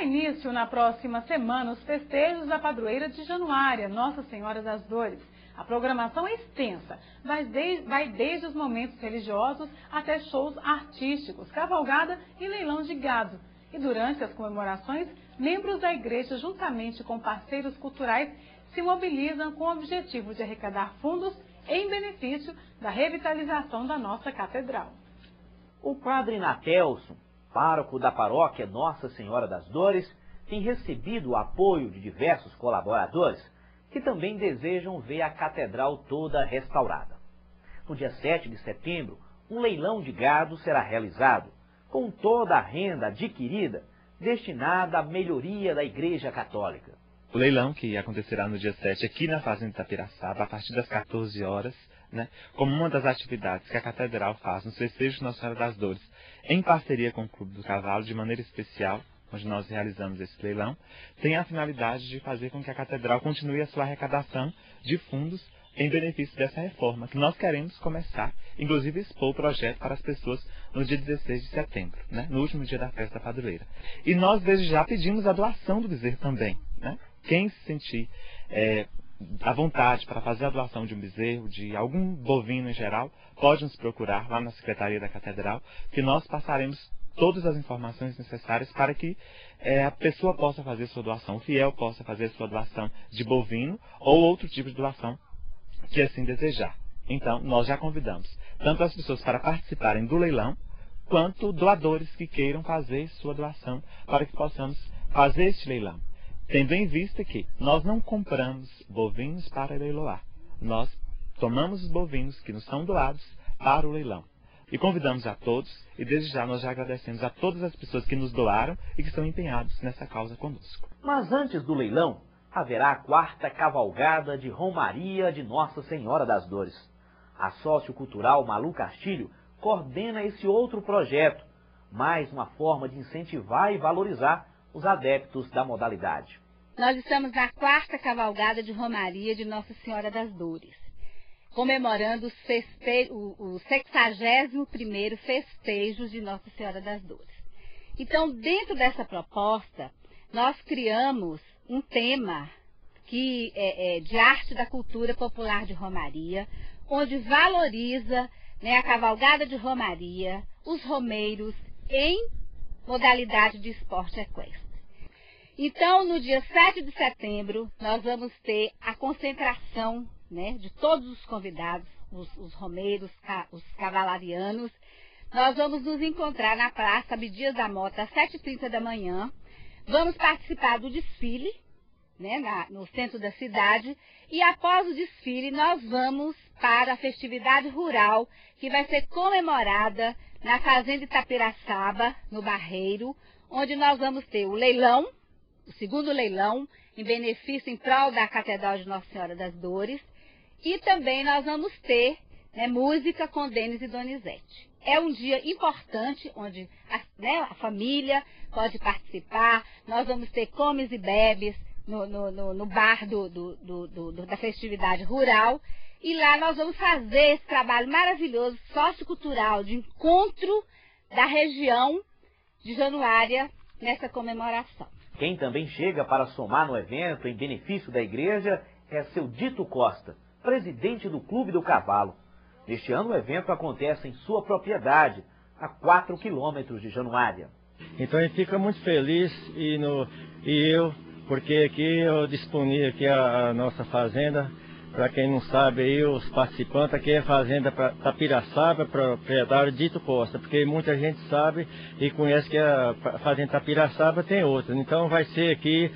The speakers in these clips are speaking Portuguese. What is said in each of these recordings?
Início na próxima semana os festejos da padroeira de Januária, Nossa Senhora das Dores. A programação é extensa, vai desde, vai desde os momentos religiosos até shows artísticos, cavalgada e leilão de gado. E durante as comemorações, membros da igreja, juntamente com parceiros culturais, se mobilizam com o objetivo de arrecadar fundos em benefício da revitalização da nossa catedral. O padre Natelson, pároco da paróquia Nossa Senhora das Dores, tem recebido o apoio de diversos colaboradores que também desejam ver a catedral toda restaurada. No dia 7 de setembro, um leilão de gado será realizado, com toda a renda adquirida destinada à melhoria da Igreja Católica. O leilão, que acontecerá no dia 7 aqui na Fazenda Itapiraçaba, a partir das 14 horas, né, como uma das atividades que a Catedral faz no festejo Nossa Senhora das Dores, em parceria com o Clube do Cavalo, de maneira especial, onde nós realizamos esse leilão, tem a finalidade de fazer com que a Catedral continue a sua arrecadação de fundos em benefício dessa reforma, que nós queremos começar, inclusive expor o projeto para as pessoas no dia 16 de setembro, né, no último dia da festa padroeira. E nós, desde já, pedimos a doação do bezerro também. Né? Quem se sentir é, à vontade para fazer a doação de um bezerro, de algum bovino em geral, pode nos procurar lá na Secretaria da Catedral, que nós passaremos todas as informações necessárias para que é, a pessoa possa fazer sua doação, o fiel possa fazer sua doação de bovino ou outro tipo de doação que assim desejar. Então, nós já convidamos tanto as pessoas para participarem do leilão, quanto doadores que queiram fazer sua doação para que possamos fazer este leilão. Tendo em vista que nós não compramos bovinos para leiloar, nós tomamos os bovinos que nos são doados para o leilão. E convidamos a todos, e desde já nós já agradecemos a todas as pessoas que nos doaram e que estão empenhados nessa causa conosco. Mas antes do leilão, haverá a quarta cavalgada de Romaria de Nossa Senhora das Dores. A sócio-cultural Malu Castilho coordena esse outro projeto, mais uma forma de incentivar e valorizar os adeptos da modalidade. Nós estamos na quarta cavalgada de Romaria de Nossa Senhora das Dores, comemorando os, feste... o 61º festejos de Nossa Senhora das Dores. Então, dentro dessa proposta, nós criamos um tema que é, é, de arte da cultura popular de Romaria, onde valoriza né, a cavalgada de Romaria, os romeiros em modalidade de esporte equestre. Então, no dia 7 de setembro, nós vamos ter a concentração né, de todos os convidados, os, os romeiros, os cavalarianos. Nós vamos nos encontrar na Praça Abdias da Mota às 7h30 da manhã. Vamos participar do desfile, né, na, no centro da cidade. E após o desfile, nós vamos para a festividade rural, que vai ser comemorada na Fazenda Itapiraçaba, no Barreiro, onde nós vamos ter o leilão, o segundo leilão, em benefício em prol da Catedral de Nossa Senhora das Dores. E também nós vamos ter né, música com Denis e Donizete. É um dia importante, onde a, né, a família pode participar, nós vamos ter comes e bebes, no, no, no bar do, do, do, da festividade rural. E lá nós vamos fazer esse trabalho maravilhoso, sociocultural, de encontro da região de Januária nessa comemoração. Quem também chega para somar no evento em benefício da igreja é seu Dito Costa, presidente do Clube do Cavalo. Neste ano o evento acontece em sua propriedade, a 4 quilômetros de Januária. Então a gente fica muito feliz e, no, e eu porque aqui eu disponi aqui a, a nossa fazenda, para quem não sabe aí, os participantes, aqui é fazenda Tapiraçaba, proprietário Dito Costa, porque muita gente sabe e conhece que a fazenda Tapiraçaba tem outra. Então vai ser aqui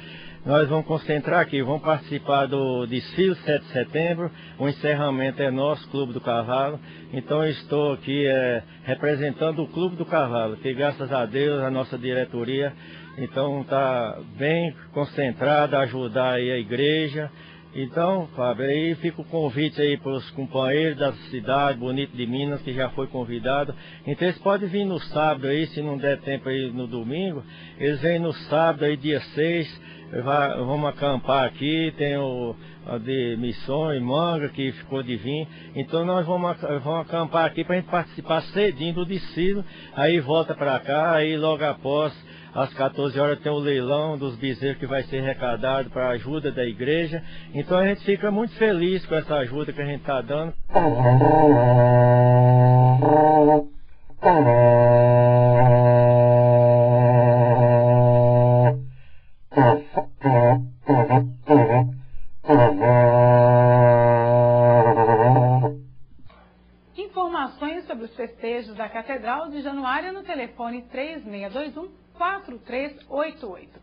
nós vamos concentrar aqui, vamos participar do desfile 7 de setembro, o encerramento é nosso, Clube do Cavalo. Então eu estou aqui é, representando o Clube do Cavalo, que graças a Deus a nossa diretoria então está bem concentrada ajudar aí a igreja. Então, Fábio, aí fica o convite aí para os companheiros da cidade Bonito de Minas, que já foi convidado. Então eles podem vir no sábado aí, se não der tempo aí no domingo, eles vêm no sábado aí, dia 6, vamos acampar aqui, tem o de Missões, Manga, que ficou de vir. Então nós vamos, vamos acampar aqui para a gente participar cedinho do desfile, aí volta para cá, aí logo após, às 14 horas, tem o leilão dos bezerros que vai ser arrecadado para ajuda da igreja. Então a gente fica muito feliz com essa ajuda que a gente está dando. Informações sobre os festejos da Catedral de Januária no telefone 3621 4388.